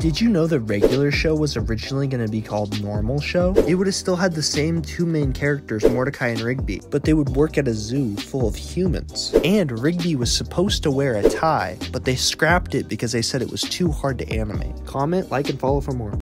Did you know the regular show was originally going to be called Normal Show? It would have still had the same two main characters, Mordecai and Rigby, but they would work at a zoo full of humans. And Rigby was supposed to wear a tie, but they scrapped it because they said it was too hard to animate. Comment, like, and follow for more.